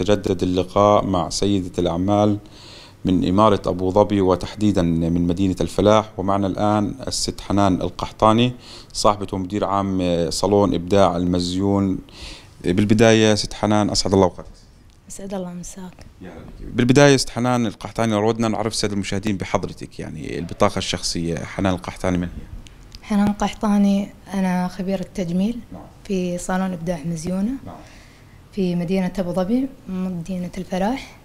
ويتجدد اللقاء مع سيدة الأعمال من إمارة أبو ظبي وتحديدا من مدينة الفلاح. ومعنا الآن الست حنان القحطاني صاحبة ومدير عام صالون إبداع المزيون. بالبداية ست حنان أسعد الله أوقاتك أسعد الله مساك. بالبداية ست حنان القحطاني لو ودنا نعرف السادة المشاهدين بحضرتك يعني البطاقة الشخصية. حنان القحطاني من هي؟ حنان قحطاني أنا خبيرة تجميل نعم. في صالون إبداع مزيونة نعم. في مدينة أبو ظبي مدينة الفلاح.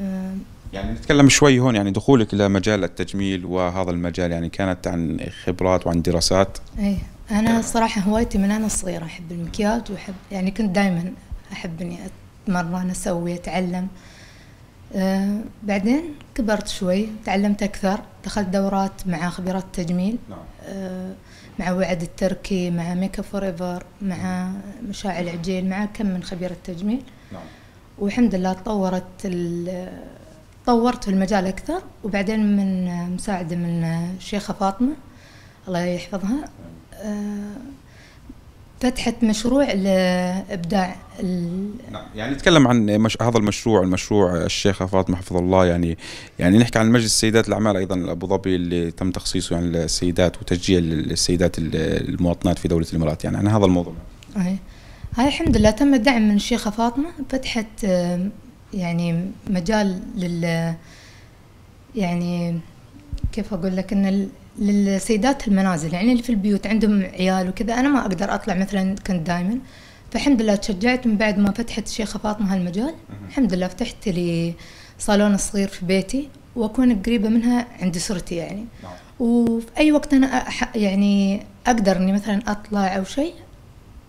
أه، يعني نتكلم شوي هون يعني دخولك إلى مجال التجميل وهذا المجال يعني كانت عن خبرات وعن دراسات. أي أنا صراحة هوايتي من أنا صغيرة أحب المكياج وأحب يعني كنت دائما أحب إني أتمرن أسوي أتعلم. أه بعدين كبرت شوي تعلمت أكثر دخلت دورات مع خبيرات تجميل. نعم. أه مع وعد التركي مع Make Up For Ever مع مشاعل عجيل مع كم من خبيرة تجميل نعم. والحمد لله تطورت ال- طورت في المجال أكثر. وبعدين من مساعدة من الشيخة فاطمة الله يحفظها آه، فتحت مشروع لإبداع ال- نعم يعني نتكلم عن مش... هذا المشروع المشروع الشيخة فاطمة حفظ الله يعني يعني نحكي عن مجلس السيدات الأعمال أيضا أبو ظبي اللي تم تخصيصه يعني للسيدات وتشجيع السيدات المواطنات في دولة الإمارات يعني عن هذا الموضوع. هاي هاي الحمد لله تم الدعم من الشيخة فاطمة فتحت يعني مجال لل يعني كيف أقول لك إن ال- للسيدات المنازل يعني اللي في البيوت عندهم عيال وكذا أنا ما أقدر أطلع مثلا كنت دائما فالحمد لله تشجعت من بعد ما فتحت الشيخة فاطمة هالمجال الحمد لله فتحت لي صالون صغير في بيتي وأكون قريبة منها عند أسرتي يعني. نعم. وفي أي وقت أنا يعني أقدر إني مثلا أطلع أو شيء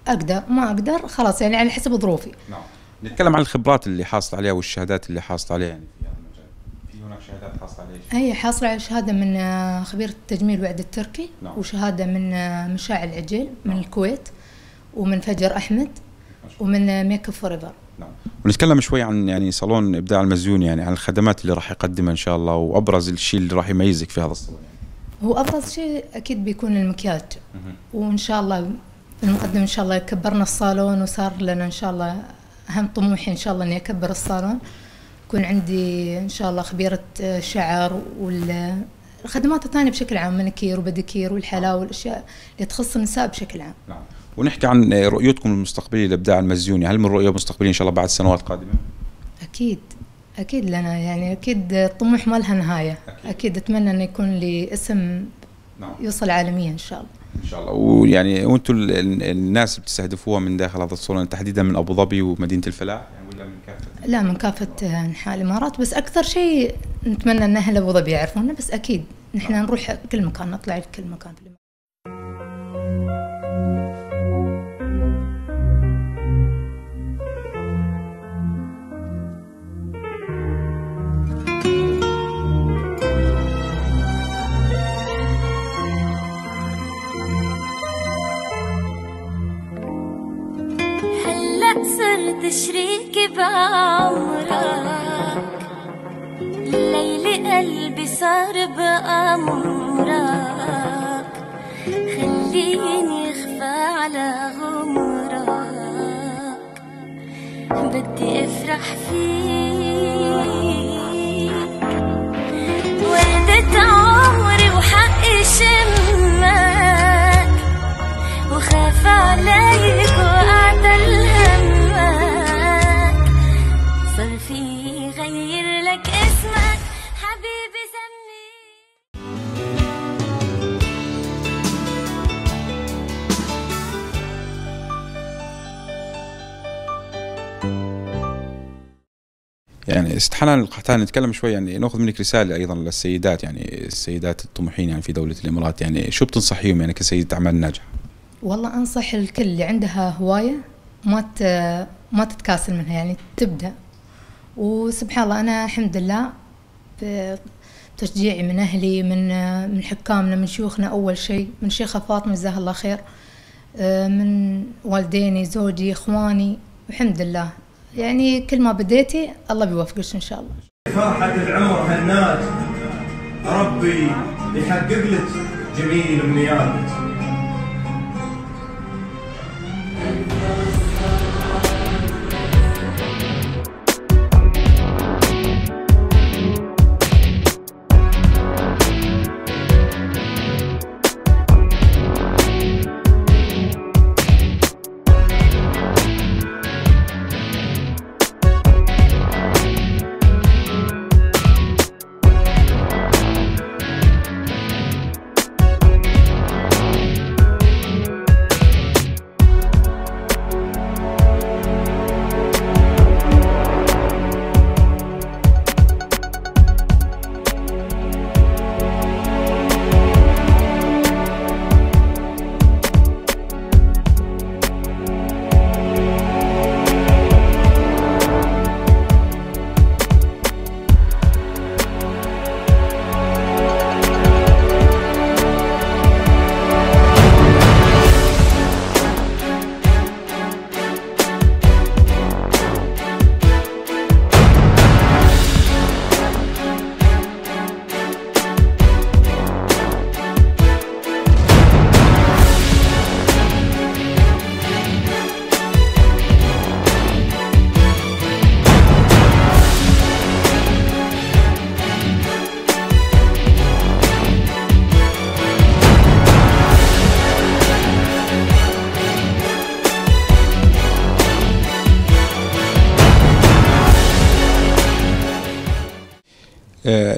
أقدر ما أقدر خلاص يعني على حسب ظروفي. نعم. نتكلم عن الخبرات اللي حاصل عليها والشهادات اللي حاصل عليها يعني في هذا المجال في هناك شهادات حاصل هي حاصلة على شهادة من آه، خبير التجميل وعد التركي نعم. وشهادة من آه، مشاعل عجيل من نعم. الكويت ومن فجر أحمد ومن Make Up For Ever نعم ونتكلم شوي عن يعني صالون إبداع المزيون يعني عن الخدمات اللي راح يقدمها إن شاء الله وأبرز الشيء اللي راح يميزك في هذا الصالون يعني. هو أبرز شيء أكيد بيكون المكياج وإن شاء الله في المقدم إن شاء الله كبرنا الصالون وصار لنا إن شاء الله أهم طموحي إن شاء الله إني أكبر الصالون يكون عندي إن شاء الله خبيرة آه، شعر والخدمات الثانية بشكل عام منكير وبديكير والحلاوة والأشياء اللي تخص النساء بشكل عام. نعم. ونحكي عن رؤيتكم المستقبلية لإبداع المزيوني. هل من رؤية مستقبلية إن شاء الله بعد سنوات قادمة؟ أكيد. أكيد لنا. يعني أكيد الطموح ما لها نهاية. أكيد. أكيد أتمنى إنه يكون لي اسم نعم. يوصل عالميا إن شاء الله. إن شاء الله. ويعني وأنتم ال- ال- الناس اللي بتستهدفوها من داخل هذا الصالون تحديدا من أبو ظبي ومدينة الفلاح يعني ولا من كافه لا من كافة أنحاء الإمارات. بس أكثر شيء نتمنى أن أهل أبو ظبي يعرفونا بس أكيد نحن نروح كل مكان نطلع في كل مكان. في الإمارات هلا بعمرك الليل قلبي صار بأمرك. خليني أخفى على غمرك. بدي أفرح فيك. اسمك حبيبي سميك يعني ست حنان القحطاني نتكلم شوي يعني ناخذ منك رسالة أيضا للسيدات يعني السيدات الطموحين يعني في دولة الإمارات. يعني شو بتنصحيهم يعني كسيده أعمال ناجحة؟ والله أنصح الكل اللي عندها هواية ما ت... ما تتكاسل منها يعني تبدأ. وسبحان الله أنا الحمد لله بتشجيعي من أهلي من من حكامنا من شيوخنا أول شيء من شيخة فاطمة جزاها الله خير آه، من والديني زوجي إخواني الحمد لله. يعني كل ما بديتي الله بيوفقك إن شاء الله. فرحة العمر هالنات ربي يحقق لك جميل امنياتك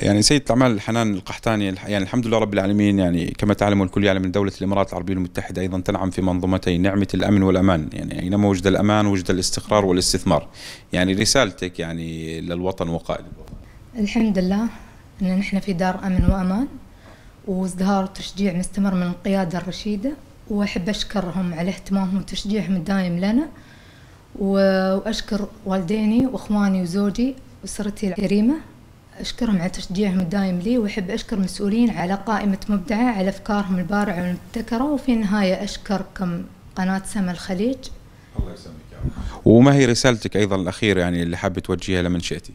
يعني سيد الأعمال حنان القحطاني يعني الحمد لله رب العالمين يعني كما تعلم والكل يعلم أن دولة الإمارات العربية المتحدة أيضا تنعم في منظومتين نعمة الأمن والأمان يعني أينما وجد الأمان وجد الاستقرار والاستثمار. يعني رسالتك يعني للوطن وقائد الوطن الحمد لله أن نحن في دار أمن وأمان وازدهار وتشجيع مستمر من القيادة الرشيدة وأحب أشكرهم على اهتمامهم وتشجيعهم الدائم لنا وأشكر والديني وإخواني وزوجي وأسرتي الكريمة. اشكرهم على تشجيعهم الدائم لي وأحب أشكر المسؤولين على قائمة مبدعة على أفكارهم البارعة والمبتكرة وفي النهاية أشكركم قناة سما الخليج. الله يسلمك يا رب. وما هي رسالتك أيضا الأخيرة يعني اللي حابة توجهها لمن شئتي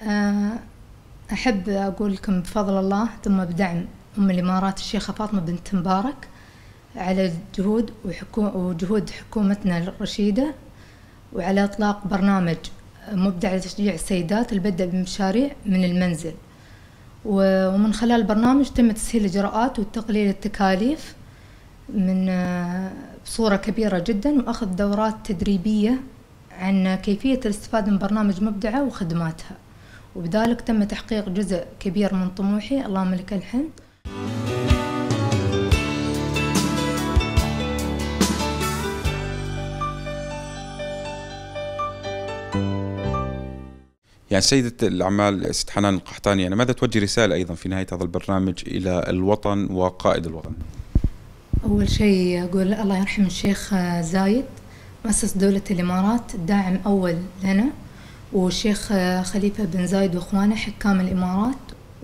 آه، أحب أقول لكم بفضل الله ثم بدعم أم الإمارات الشيخة فاطمة بنت مبارك على الجهود وحكو وجهود حكومتنا الرشيدة وعلى إطلاق برنامج مبدع لتشجيع السيدات البدء بمشاريع من المنزل. ومن خلال البرنامج تم تسهيل الإجراءات وتقليل التكاليف من آه، بصورة كبيرة جدا وأخذ دورات تدريبية عن كيفية الاستفادة من برنامج مبدعة وخدماتها. وبذلك تم تحقيق جزء كبير من طموحي. اللهم لك الحمد. يعني سيدة الأعمال ست حنان القحطاني يعني ماذا توجه رسالة أيضا في نهاية هذا البرنامج إلى الوطن وقائد الوطن؟ أول شيء أقول الله يرحم الشيخ زايد مؤسس دولة الإمارات داعم أول لنا والشيخ خليفة بن زايد وإخوانه حكام الإمارات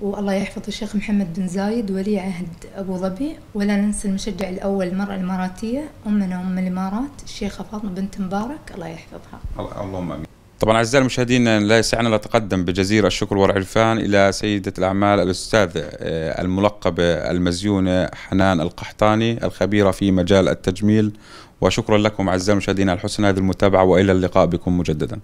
والله يحفظ الشيخ محمد بن زايد ولي عهد أبو ظبي. ولا ننسى المشجع الأول المرأة الإماراتية أمنا أم الإمارات الشيخة فاطمة بنت مبارك الله يحفظها. اللهم آمين. طبعا أعزائي المشاهدين لا يسعنا نتقدم بجزيرة الشكر والعرفان إلى سيدة الأعمال الاستاذه آه، الملقبه المزيونه حنان القحطاني الخبيرة في مجال التجميل وشكرا لكم أعزائي المشاهدين على حسن هذه المتابعة وإلى اللقاء بكم مجددا.